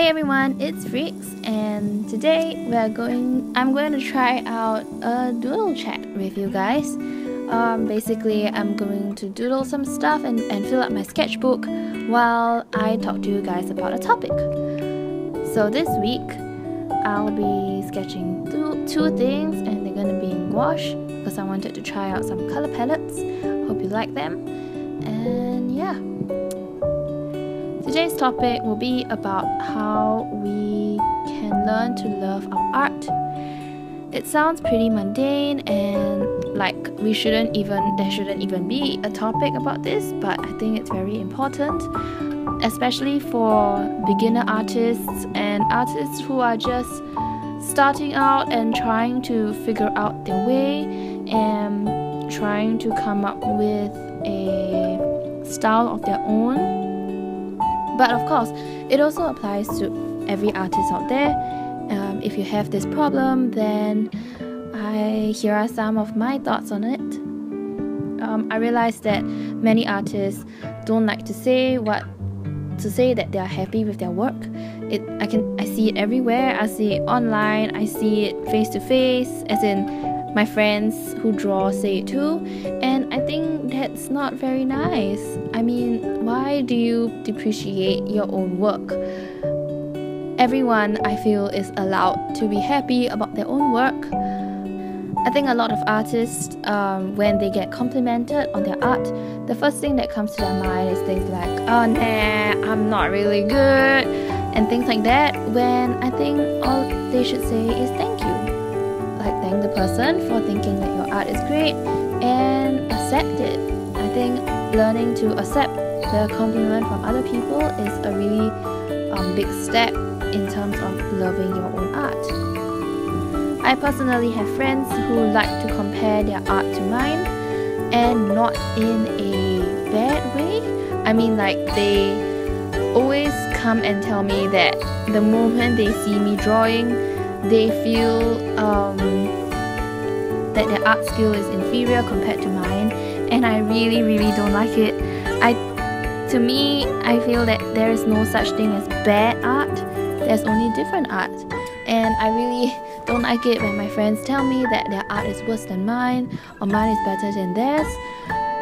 Hey everyone, it's Vreecks and today we are going I'm going to try out a doodle chat with you guys. Um, basically I'm going to doodle some stuff and, and fill up my sketchbook while I talk to you guys about a topic. So this week I'll be sketching two, two things and they're gonna be in gouache because I wanted to try out some color palettes. Hope you like them. And yeah. Today's topic will be about how we can learn to love our art. It sounds pretty mundane and like we shouldn't even there shouldn't even be a topic about this, but I think it's very important, especially for beginner artists and artists who are just starting out and trying to figure out their way and trying to come up with a style of their own but of course, it also applies to every artist out there. Um, if you have this problem, then I here are some of my thoughts on it. Um, I realize that many artists don't like to say what to say that they are happy with their work. It I can I see it everywhere. I see it online. I see it face to face, as in my friends who draw say it too, and I think that's not very nice. I mean, why do you depreciate your own work? Everyone, I feel, is allowed to be happy about their own work. I think a lot of artists, um, when they get complimented on their art, the first thing that comes to their mind is things like, oh nah, I'm not really good, and things like that, when I think all they should say is thank you like thank the person for thinking that your art is great and accept it. I think learning to accept the compliment from other people is a really um, big step in terms of loving your own art. I personally have friends who like to compare their art to mine and not in a bad way. I mean, like, they always come and tell me that the moment they see me drawing, they feel um, that their art skill is inferior compared to mine and I really really don't like it. I to me I feel that there is no such thing as bad art. There's only different art. And I really don't like it when my friends tell me that their art is worse than mine or mine is better than theirs.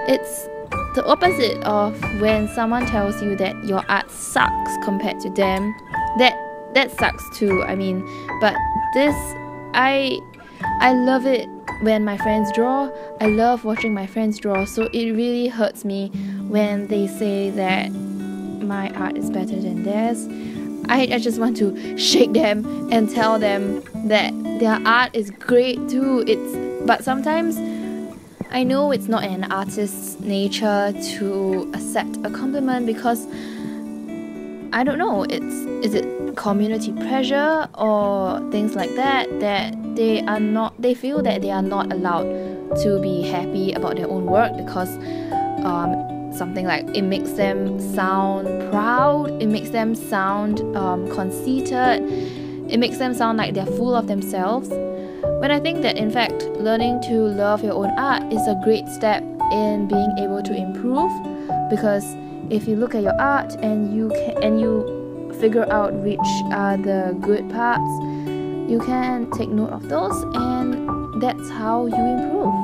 It's the opposite of when someone tells you that your art sucks compared to them. That that sucks too. I mean, but this I I love it when my friends draw. I love watching my friends draw. So it really hurts me when they say that my art is better than theirs. I, I just want to shake them and tell them that their art is great too. It's but sometimes I know it's not an artist's nature to accept a compliment because I don't know, it's is it community pressure or things like that that they are not they feel that they are not allowed to be happy about their own work because um, something like it makes them sound proud, it makes them sound um, conceited, it makes them sound like they're full of themselves. When I think that in fact learning to love your own art is a great step in being able to improve because if you look at your art and you can and you figure out which are the good parts you can take note of those and that's how you improve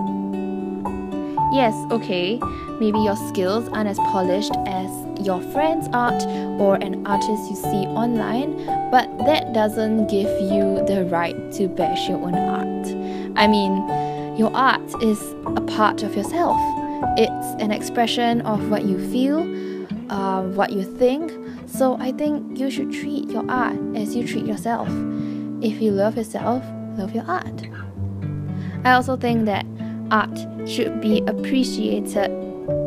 yes okay maybe your skills aren't as polished as your friend's art or an artist you see online but that doesn't give you the right to bash your own art i mean your art is a part of yourself it's an expression of what you feel uh, what you think. So I think you should treat your art as you treat yourself. If you love yourself, love your art. I also think that art should be appreciated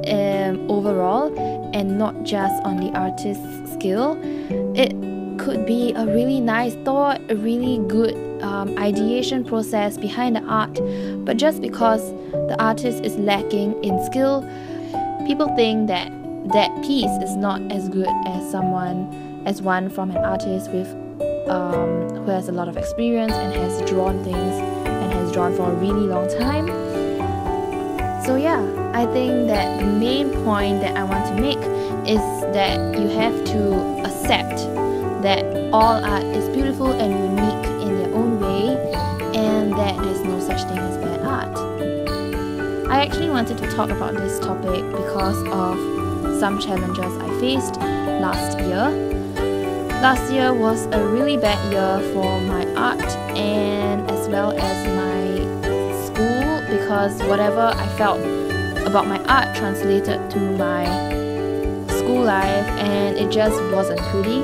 um, overall and not just on the artist's skill. It could be a really nice thought, a really good um, ideation process behind the art, but just because the artist is lacking in skill, people think that that piece is not as good as someone as one from an artist with um, who has a lot of experience and has drawn things and has drawn for a really long time. So yeah, I think that the main point that I want to make is that you have to accept that all art is beautiful and unique in their own way, and that there's no such thing as bad art. I actually wanted to talk about this topic because of some challenges I faced last year. Last year was a really bad year for my art and as well as my school because whatever I felt about my art translated to my school life and it just wasn't pretty.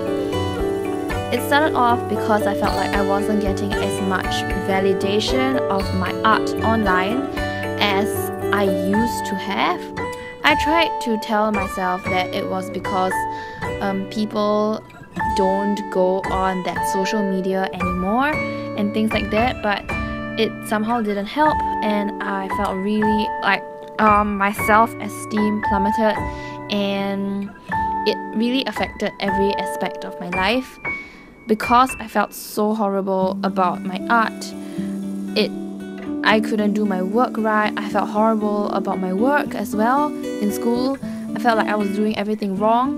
It started off because I felt like I wasn't getting as much validation of my art online as I used to have. I tried to tell myself that it was because um, people don't go on that social media anymore and things like that, but it somehow didn't help, and I felt really like um, my self esteem plummeted and it really affected every aspect of my life because I felt so horrible about my art. It I couldn't do my work right. I felt horrible about my work as well in school. I felt like I was doing everything wrong.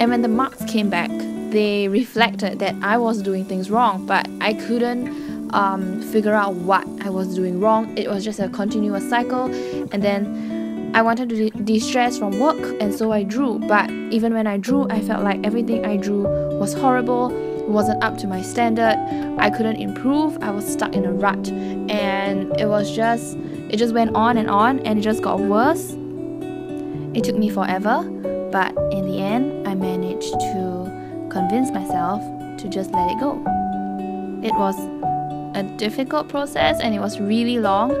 And when the marks came back, they reflected that I was doing things wrong, but I couldn't um, figure out what I was doing wrong. It was just a continuous cycle, and then I wanted to de stress from work, and so I drew. But even when I drew, I felt like everything I drew was horrible, wasn't up to my standard. I couldn't improve. I was stuck in a rut, and it was just it just went on and on, and it just got worse. It took me forever, but in the end, I managed to convince myself to just let it go. It was a difficult process and it was really long.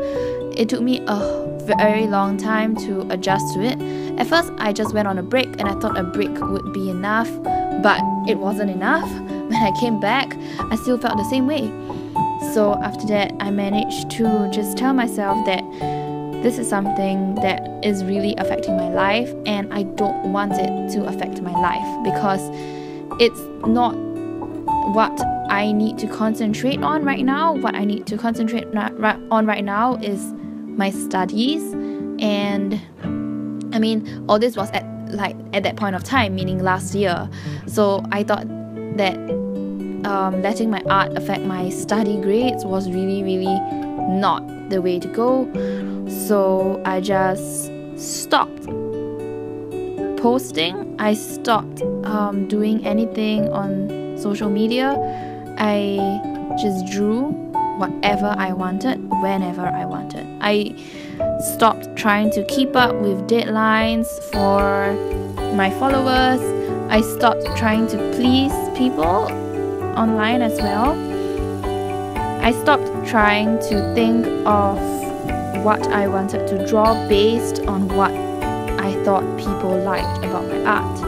It took me a very long time to adjust to it. At first, I just went on a break and I thought a break would be enough, but it wasn't enough. I came back, I still felt the same way. So after that, I managed to just tell myself that this is something that is really affecting my life and I don't want it to affect my life because it's not what I need to concentrate on right now. What I need to concentrate on right now is my studies. And I mean, all this was at like at that point of time, meaning last year. So I thought that um, letting my art affect my study grades was really, really not the way to go. So I just stopped posting. I stopped um, doing anything on social media I just drew whatever I wanted whenever I wanted. I stopped trying to keep up with deadlines for my followers. I stopped trying to please people online as well. I stopped trying to think of what I wanted to draw based on what I thought people liked about my art.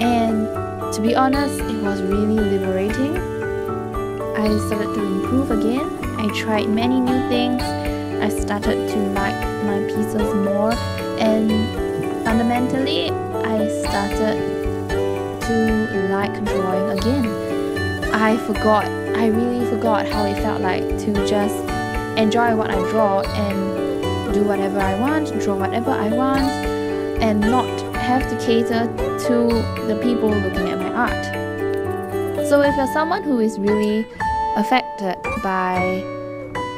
And to be honest, it was really liberating I started to improve again. I tried many new things. I started to like my pieces more, and fundamentally, I started to like drawing again. I forgot, I really forgot how it felt like to just enjoy what I draw and do whatever I want, draw whatever I want, and not have to cater to the people looking at my art. So if you're someone who is really affected by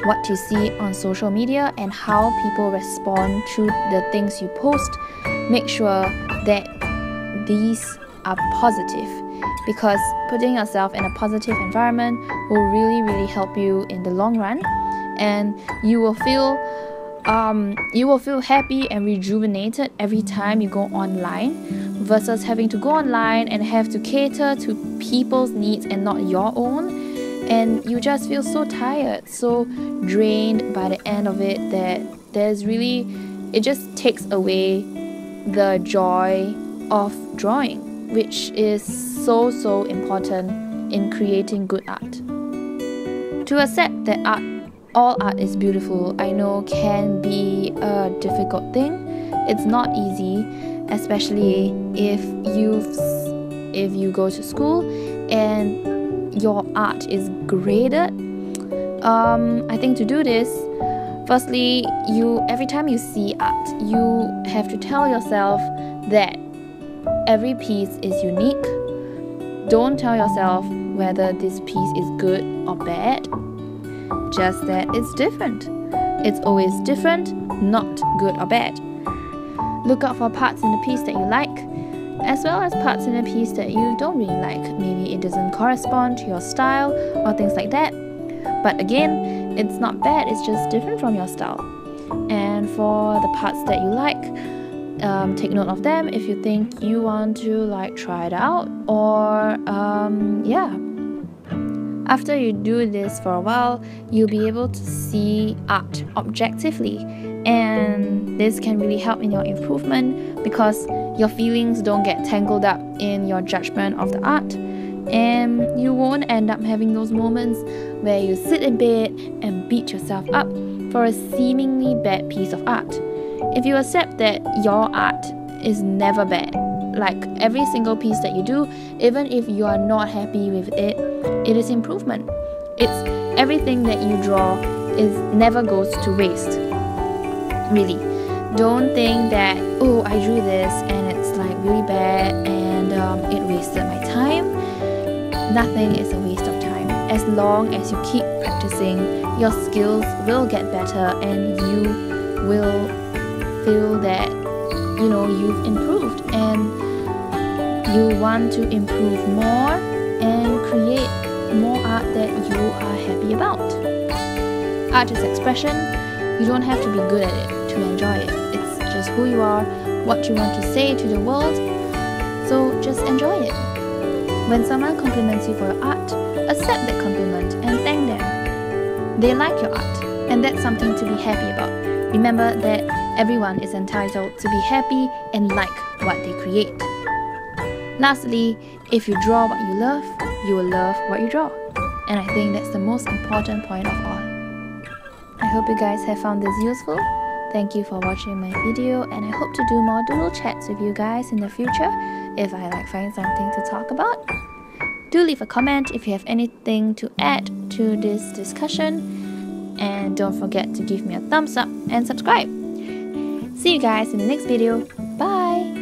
what you see on social media and how people respond to the things you post, make sure that these are positive because putting yourself in a positive environment will really, really help you in the long run. And you will feel um, you will feel happy and rejuvenated every time you go online versus having to go online and have to cater to people's needs and not your own. And you just feel so tired, so drained by the end of it that there's really, it just takes away the joy of drawing, which is so, so important in creating good art. To accept that art, all art is beautiful, I know can be a difficult thing. It's not easy, especially if you've if you go to school and your art is graded um, i think to do this firstly you every time you see art you have to tell yourself that every piece is unique Don't tell yourself whether this piece is good or bad, just that it's different. It's always different, not good or bad. Look out for parts in the piece that you like, as well as parts in the piece that you don't really like. Maybe it doesn't correspond to your style or things like that. But again, it's not bad, it's just different from your style. And for the parts that you like, um, take note of them if you think you want to like try it out or um, yeah after you do this for a while you'll be able to see art objectively and this can really help in your improvement because your feelings don't get tangled up in your judgment of the art and you won't end up having those moments where you sit in bed and beat yourself up for a seemingly bad piece of art. If you accept that your art is never bad, like every single piece that you do, even if you are not happy with it, it is improvement. It's everything that you draw is never goes to waste. Really. Don't think that, oh, I drew this and it's like really bad and um, it wasted my time. Nothing is a waste of time. As long as you keep practicing, your skills will get better and you will feel that you know you've improved and you want to improve more and create more art that you are happy about. Art is expression. You don't have to be good at it to enjoy it. It's just who you are, what you want to say to the world. So just enjoy it. When someone compliments you for your art, accept that compliment and thank them. They like your art, and that's something to be happy about. Remember that everyone is entitled to be happy and like what they create. Lastly, if you draw what you love, you will love what you draw. And I think that's the most important point of all. I hope you guys have found this useful. Thank you for watching my video and I hope to do more doodle chats with you guys in the future if I like find something to talk about. Do leave a comment if you have anything to add to this discussion and don't forget to give me a thumbs up and subscribe. See you guys in the next video. Bye!